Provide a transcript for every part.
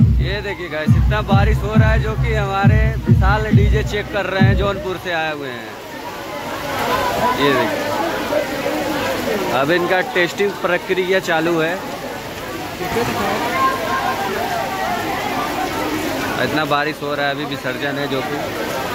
ये देखिए गाइस इतना बारिश हो रहा है जो कि हमारे विशाल डीजे चेक कर रहे हैं, जौनपुर से आए हुए हैं। ये देखिए। अब इनका टेस्टिंग प्रक्रिया चालू है। इतना बारिश हो रहा है, अभी विसर्जन है जो कि।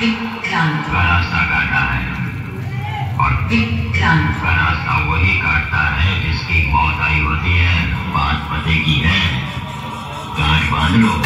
विक्रांत। का रास्ता काटा है। और विक्रांत। का रास्ता वही काटता है जिसकी मौत आई होती है बात पते की है। गांठ बाँध लो।